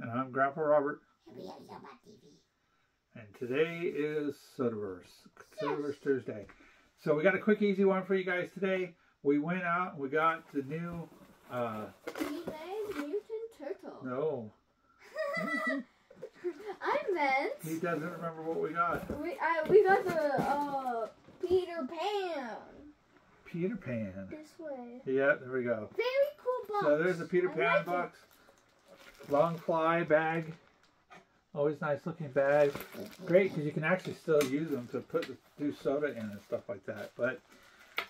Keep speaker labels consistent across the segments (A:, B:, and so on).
A: And I'm Grandpa Robert.
B: And we have Yo-Pop TV.
A: And today is Sodaverse. Sodaverse Thursday. So we got a quick, easy one for you guys today. We went out and we got the new, uh,
C: Mutant Turtle.
A: no,
C: I meant
A: he doesn't remember what we got.
C: we I, we got the uh Peter Pan.
A: Peter Pan.
C: This way.
A: Yeah, there we go.
C: Very cool box.
A: So there's a Peter Pan
C: like it.
A: Loungefly bag. Always nice looking bag. Great because you can actually still use them to put do soda in and stuff like that. But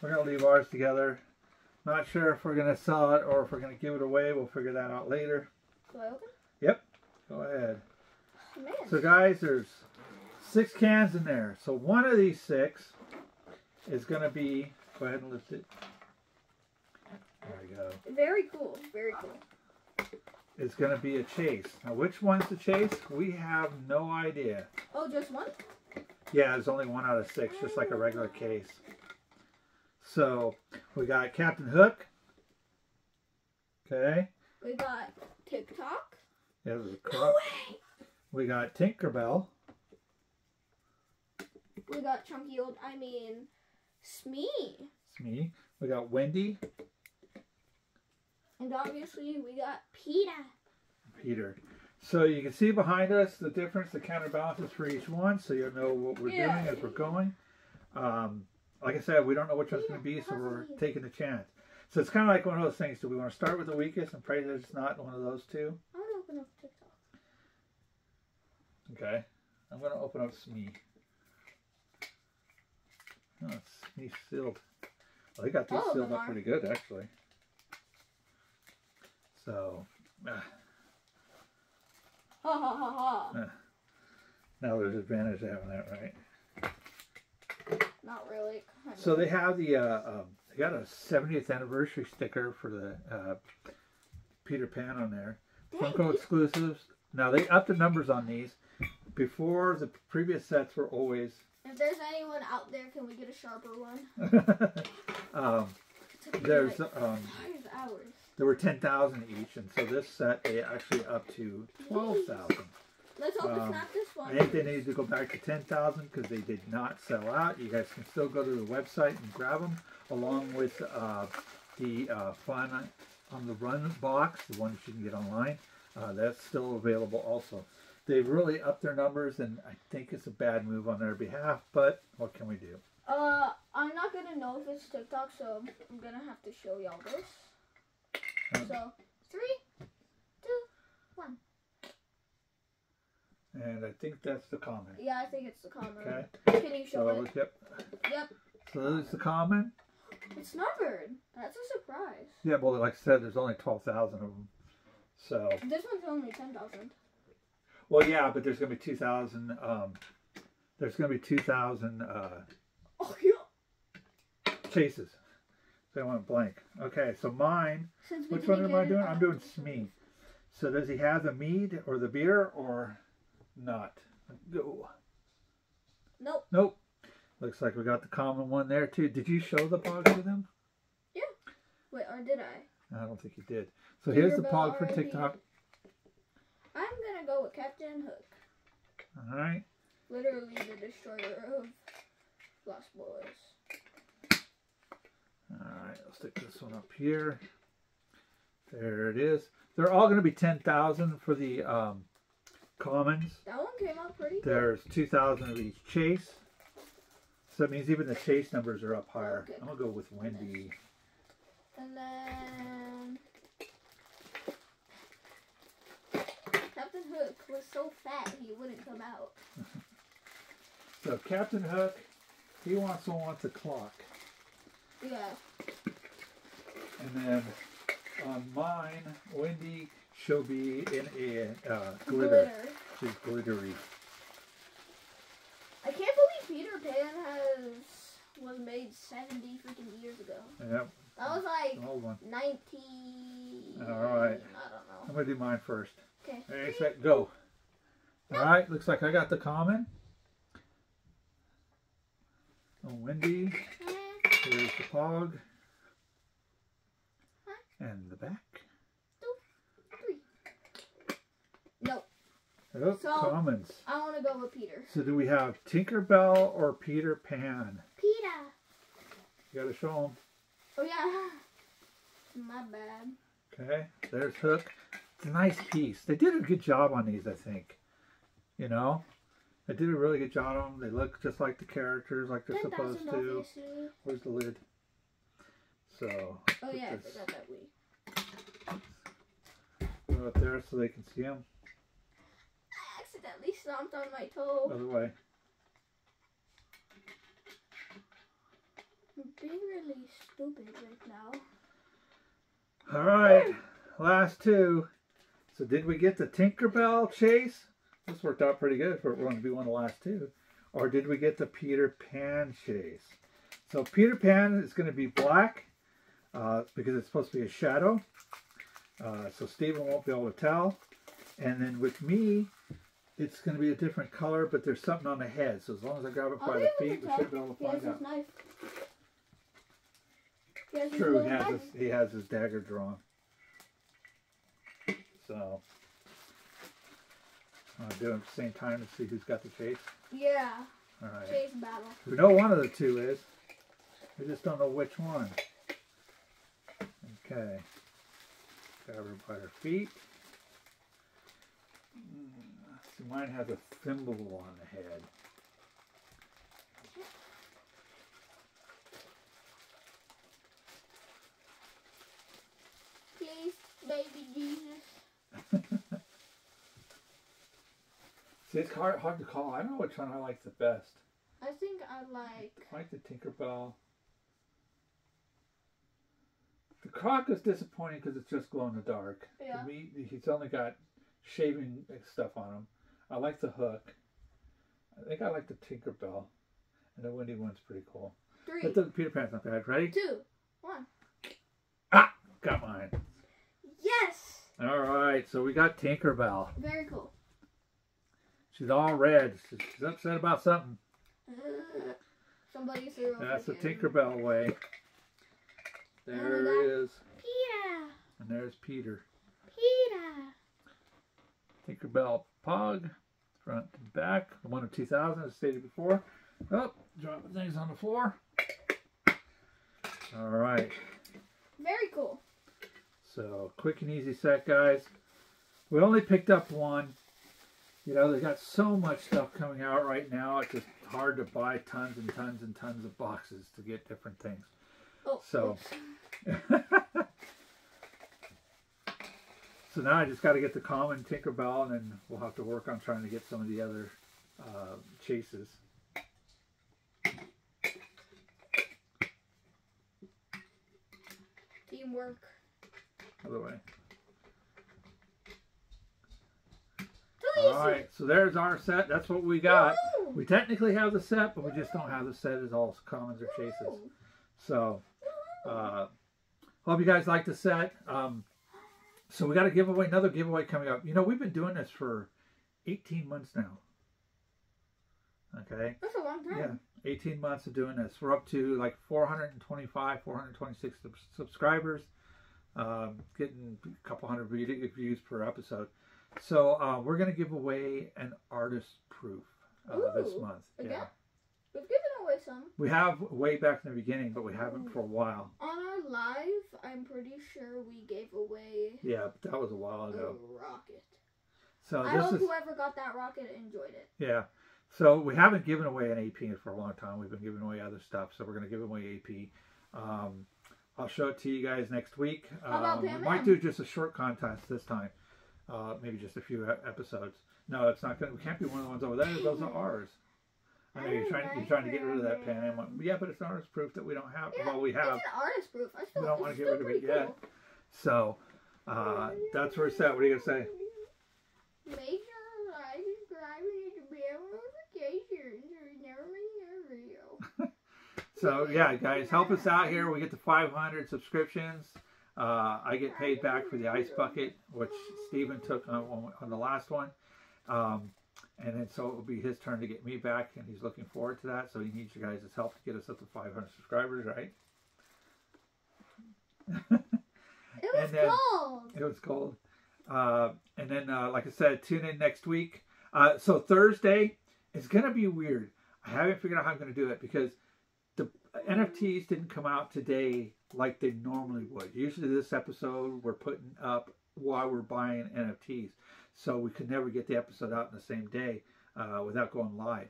A: we're gonna leave ours together. Not sure if we're gonna sell it or if we're gonna give it away. We'll figure that out later.
C: Open?
A: Go ahead.
C: Man.
A: So guys, there's six cans in there. So one of these six is gonna be. Go ahead and lift it. There we go.
C: Very cool. Very cool.
A: Is going to be a chase. Now, which one's the chase? We have no idea.
C: Oh, just one?
A: Yeah, there's only one out of six, just like a regular ah. case. So, we got Captain Hook. Okay.
C: We got Tick-Tock.
A: Yeah, there's a
C: No way.
A: We got Tinkerbell.
C: We got Chunky Old. I mean, Smee.
A: Me. We got Wendy.
C: And obviously we got Peter.
A: Peter. So you can see behind us the difference, the counterbalances for each one, so you'll know what we're
C: Yeah.
A: doing as we're going. Um, like I said, we don't know which one's going to be, so we're taking a chance. So it's kind of like one of those things. Do we want to start with the weakest and pray that it's not one of those two?
C: I want to open up Tick-Tock.
A: Okay. I'm going to open up Smee. Oh, it's Smee sealed. Well, they got these
C: Oh,
A: sealed up pretty good, actually. So, ah,
C: Ha ha ha ha.
A: now there's advantage to having that, right?
C: Not really.
A: So they have the uh, um, they got a 70th anniversary sticker for the uh, Peter Pan on there.
C: Dang,
A: Funko
C: you-
A: exclusives. Now they upped the numbers on these. Before the previous sets were always
C: If there's anyone out there, can we get a sharper one?
A: um,
C: It took me
A: there's
C: like
A: um,
C: hours.
A: There were 10,000 each, and so this set they actually up to 12,000.
C: Let's hope
A: Um,
C: it's not this one.
A: I think they needed to go back to 10,000 because they did not sell out. You guys can still go to the website and grab them along with uh, the uh, Fun on the Run box, the one that you can get online. Uh, that's still available also. They've really upped their numbers, and I think it's a bad move on their behalf, but what can we do?
C: Uh, I'm not gonna know if it's Tick-Tock, so I'm gonna have to show y'all this. So, three, two, one.
A: And I think that's the common.
C: Yeah, I think it's the common.
A: Okay,
C: Can you show
A: so
C: it?
A: yep.
C: Yep.
A: So there's the common.
C: It's numbered. That's a surprise.
A: Yeah, well, like I said, there's only 12,000 of them. So,
C: This one's only 10,000.
A: Well, yeah, but there's gonna be two thousand. Um, there's gonna be two thousand uh,
C: Oh, yeah.
A: chases. I went blank. Okay, so mine.
C: Since
A: Which one am I doing? I'm
C: uh,
A: doing Smee. So does he have the mead or the beer or not? Go.
C: Nope.
A: Nope. Looks like we got the common one there too. Did you show the pog to them? Yeah.
C: Wait, or did I?
A: I don't think you did. So here's the pog for. Tick-Tock.
C: I'm gonna go with Captain Hook.
A: All right.
C: Literally the destroyer of Lost Boys.
A: All right. I'll stick this one up here. There it is. They're all going to be ten thousand for the um, commons.
C: That one came out pretty good.
A: There's 2,000 of each chase. So that means even the chase numbers are up higher. I'm going to go with Wendy.
C: And then Captain Hook was so fat he wouldn't come out.
A: So Captain Hook, he also wants a clock.
C: Yeah.
A: And then on mine, Wendy, she'll be in a uh, glitter. She's glittery.
C: I can't believe Peter Pan has was made seventy freaking years ago.
A: Yep,
C: That was like
A: old one.
C: nineteen.
A: All right.
C: I don't know.
A: I'm going to do mine first.
C: Okay.
A: Ready, set, go. All right, looks like I got the common. Oh, Wendy. Here's the pog. And the back. Oh,
C: So-
A: commons.
C: I want to go with Peter.
A: So do we have Tinkerbell or Peter Pan?
C: Peter.
A: You gotta show them.
C: Oh yeah. My bad.
A: Okay, there's Hook. It's a nice piece. They did a good job on these, I think. You know, they did a really good job on them. They look just like the characters, like they're supposed to. Where's the lid? So,
C: Oh yeah, I
A: this-
C: forgot that we.
A: up there so they can see them.
C: I accidentally stomped on my toe.
A: Other way.
C: I'm being really stupid right now.
A: All right, last two. So did we get the Tinkerbell chase? This worked out pretty good for it going to be one of the last two. Or did we get the Peter Pan chase? So Peter Pan is going to be black uh, because it's supposed to be a shadow. Uh, so Stephen won't be able to tell. And then with me, it's going to be a different color, but there's something on the head. So as long as I grab it
C: I'll
A: by the feet, we should be able to find out.
C: knife. He
A: True, he has his, he has his dagger drawn. So, I'll do it at the same time to see who's got the chase.
C: Yeah.
A: All right.
C: Chase battle.
A: We know one of the two is. We just don't know which one. Okay. Grab her by her feet. Mm, See, mine has a thimble on the head.
C: Please, baby Jesus.
A: See, it's hard, hard to call. I don't know which one I like the best.
C: I think I like.
A: I like the Tinkerbell. The Croc is disappointing because it's just glow in the dark.
C: Yeah.
A: To me, he's only got shaving stuff on him. I like the Hook. I think I like the Tinkerbell. And the Wendy one's pretty cool.
C: Three,
A: But the Peter Pan's not bad. Ready?
C: two, one. Ah!
A: Got mine.
C: Yes!
A: All right, so we got Tinkerbell.
C: Very cool.
A: She's all red. She's she's upset about something.
C: Somebody threw a
A: That's the Tinkerbell way. There it is.
C: Peter!
A: And there's Peter.
C: Peter!
A: Tinkerbell Pog, front and back, the one of 2000 as stated before. Oh, dropping things on the floor. All right,
C: Very cool.
A: so quick and easy set, guys. We only picked up one. You know, they've got so much stuff coming out right now. It's just hard to buy tons and tons and tons of boxes to get different things.
C: Oh,
A: So- So now I just got to get the common Tinkerbell, and then we'll have to work on trying to get some of the other uh, chases.
C: Teamwork.
A: Other way. All right, so there's our set. That's what we got.
C: Woo!
A: We technically have the set, but we just don't have the set as all commons or chases.
C: Woo!
A: So, uh, hope you guys like the set. Um, so we got a giveaway, another giveaway coming up. You know, we've been doing this for 18 months now. Okay.
C: That's a long time.
A: Yeah, 18 months of doing this. We're up to like 425, 426 subscribers, um, getting a couple hundred view- views per episode. So uh, we're going to give away an artist proof uh, this month.
C: again?
A: Yeah,
C: We've given away some.
A: we have way back in the beginning, but we haven't for a while.
C: On our live, I'm pretty sure we gave away
A: Yeah, that was a while ago.
C: a rocket.
A: So
C: I hope
A: is
C: whoever got that rocket enjoyed it.
A: yeah. So we haven't given away an AP for a long time. We've been giving away other stuff, so we're going to give away AP. Um, I'll show it to you guys next week.
C: How about
A: Um, we might do just a short contest this time, uh, maybe just a few episodes. No, it's not going. to We can't be one of the ones over there. Those are ours. I know you're trying. You're trying to get rid of that Pan Am one. Yeah, but it's artist proof that we don't have.
C: Yeah,
A: well, we have.
C: It's an artist proof. I still
A: We don't wanna get rid of it
C: pretty
A: yet.
C: cool.
A: So uh, that's where it's at. What are you gonna say?
C: Make sure to like, subscribe, and hit the bell notifications so you never miss a video.
A: So yeah, guys, help us out here. We get to 500 subscriptions. Uh, I get paid back for the ice bucket, which Steven took on, on the last one. Um, and then so it will be his turn to get me back, and he's looking forward to that. So he needs you guys' help to get us up to 500 subscribers, right?
C: It was
A: then-
C: cold.
A: It was cold. Uh, and then, uh, like I said, tune in next week. Uh, so Thursday is going to be weird. I haven't figured out how I'm going to do it because the NFTs didn't come out today like they normally would. Usually, this episode we're putting up while we're buying NFTs, so we could never get the episode out in the same day uh, without going live.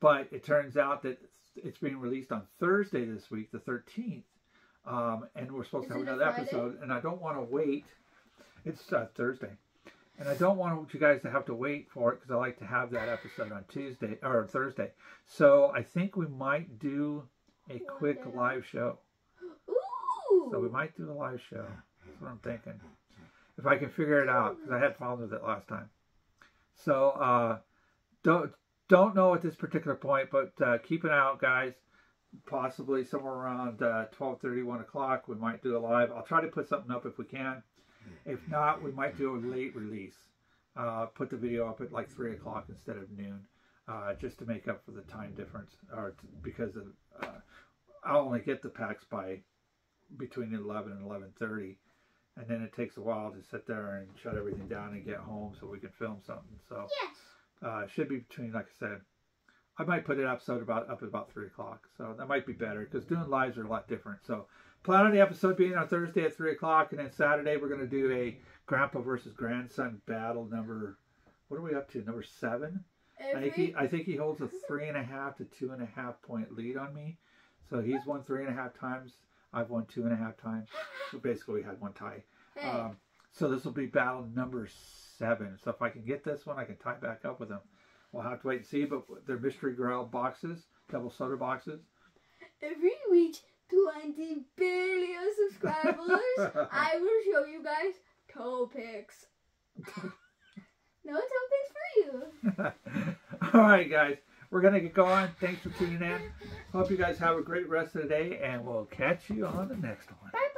A: But it turns out that it's being released on Thursday this week, the 13th, um, and we're supposed
C: Is
A: to have another
C: Friday?
A: episode. And I don't want to wait. It's uh, Thursday. And I don't want you guys to have to wait for it because I like to have that episode on Tuesday or Thursday. So I think we might do a quick live show. We might do a live show. That's what I'm thinking. If I can figure it out, because I had problems with it last time. So uh, don't don't know at this particular point, but uh, keep an eye out, guys. Possibly somewhere around uh, 12:30, 1 o'clock, we might do a live. I'll try to put something up if we can. If not, we might do a late release. Uh, put the video up at like 3 o'clock instead of noon, uh, just to make up for the time difference, or because of uh, I'll only get the packs by between 11 and 11:30, and then it takes a while to sit there and shut everything down and get home so we can film something. So
C: Yes.
A: uh, it should be between, like I said, I might put an episode about up at about three o'clock. So that might be better because doing lives are a lot different. So plan on the episode being on Thursday at three o'clock, and then Saturday we're going to do a grandpa versus grandson battle number. What are we up to? Number seven. I think he, I think he holds a three and a half to two and a half point lead on me. So he's won three and a half times. I've won two and a half times. So basically, we had one tie.
C: Hey.
A: Um, so this will be battle number seven. So if I can get this one, I can tie back up with them. We'll have to wait and see. But they're mystery grail boxes, double soda boxes.
C: If we reach 20 billion subscribers, I will show you guys toe pics. no toe pics for you.
A: All right, guys. We're going to get going. Thanks for tuning in. Hope you guys have a great rest of the day, and we'll catch you on the next one.
C: Bye